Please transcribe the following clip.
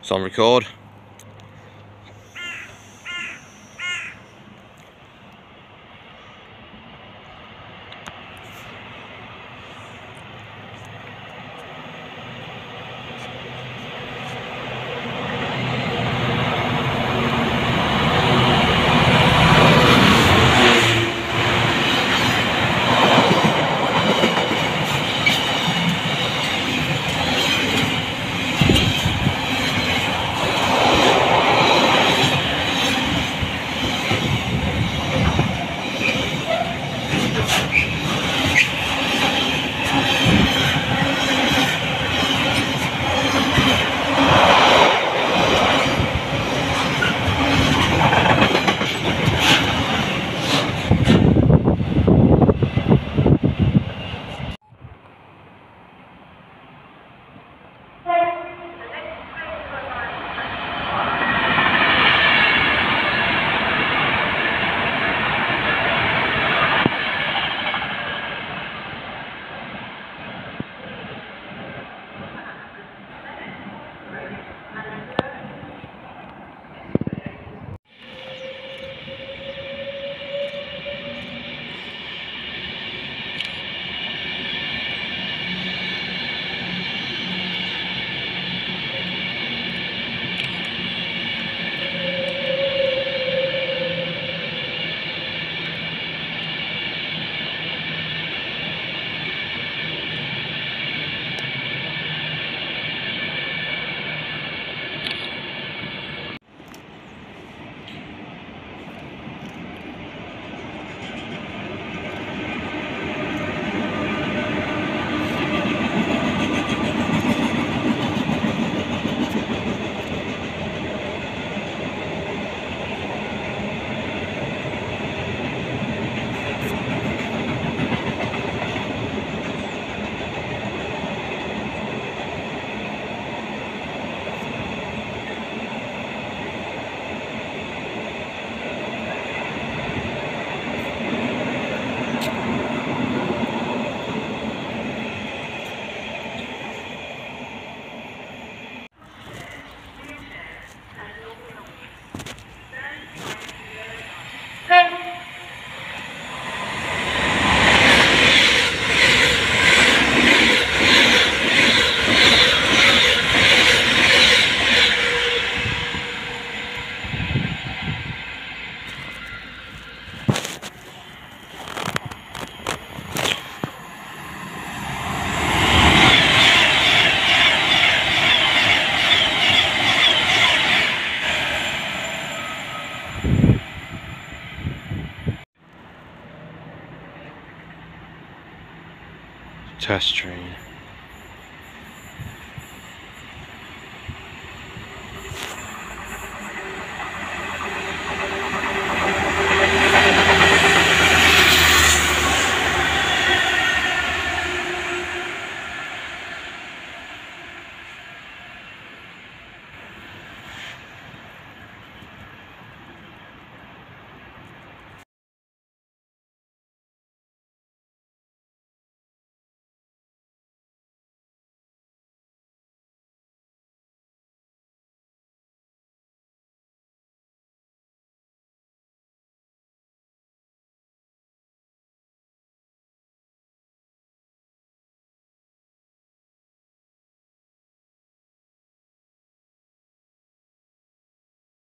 It's on record. Test train.